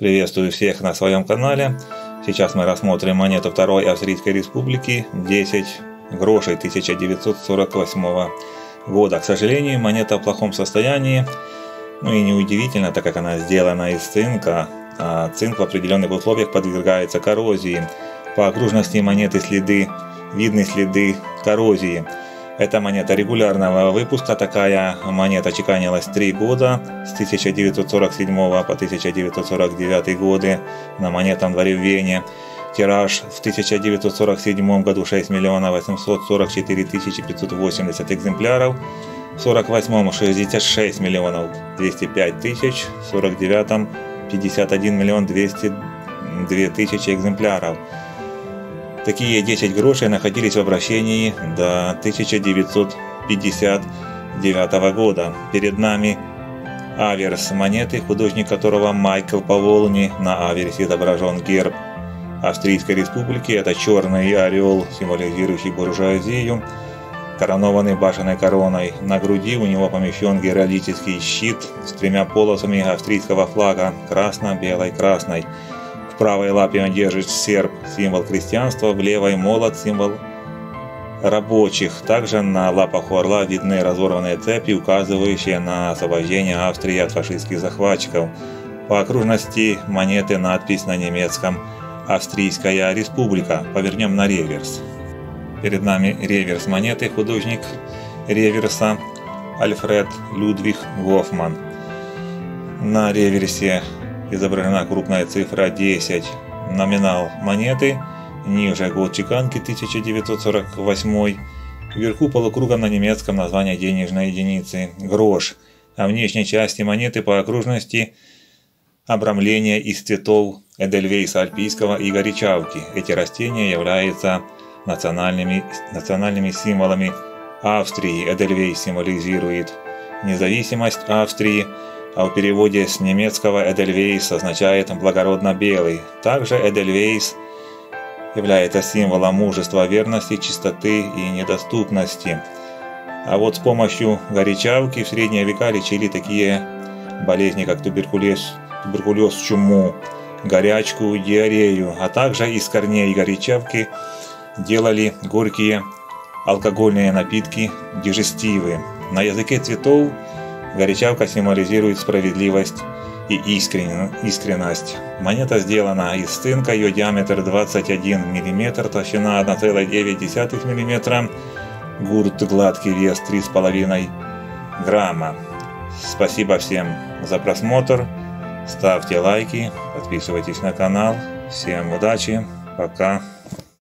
Приветствую всех на своем канале. Сейчас мы рассмотрим монету Второй Австрийской Республики 10 грошей 1948 года. К сожалению, монета в плохом состоянии. Ну и неудивительно, так как она сделана из цинка. А цинк в определенных условиях подвергается коррозии. По окружности монеты следы, видны следы коррозии. Эта монета регулярного выпуска, такая монета чеканилась 3 года, с 1947 по 1949 годы на монетном дворе в Вене. Тираж в 1947 году 6 миллионов 844 тысячи 580 экземпляров, в 1948 66 миллионов 205 тысяч, в 1949 51 миллион 202 тысячи экземпляров. Такие 10 грошей находились в обращении до 1959 года. Перед нами аверс монеты, художник которого Майкл Паволни. На аверсе изображен герб Австрийской республики. Это черный орел, символизирующий буржуазию, коронованный башенной короной. На груди у него помещен геральдический щит с тремя полосами австрийского флага – красно-белой-красной. -красной правой лапе он держит серп, символ крестьянства, в левой молот, символ рабочих. Также на лапах у орла видны разорванные цепи, указывающие на освобождение Австрии от фашистских захватчиков. По окружности монеты надпись на немецком «Австрийская республика». Повернем на реверс. Перед нами реверс монеты, художник реверса Альфред Людвиг Гофман. На реверсе изображена крупная цифра 10, номинал монеты, ниже год чеканки 1948, вверху полукруга на немецком название денежной единицы – грош, а в внешней части монеты по окружности обрамление из цветов Эдельвейса альпийского и горячавки. Эти растения являются национальными, национальными символами Австрии. Эдельвейс символизирует независимость Австрии, а в переводе с немецкого «Эдельвейс» означает «благородно белый». Также «Эдельвейс» является символом мужества, верности, чистоты и недоступности. А вот с помощью горячавки в средние века лечили такие болезни, как туберкулез, туберкулез чуму, горячку, диарею, а также из корней горячавки делали горькие алкогольные напитки, дижестивы. На языке цветов Горячавка символизирует справедливость и искренность. Монета сделана из цинка, ее диаметр 21 мм, толщина 1,9 мм, гурт гладкий, вес 3,5 грамма. Спасибо всем за просмотр, ставьте лайки, подписывайтесь на канал. Всем удачи, пока.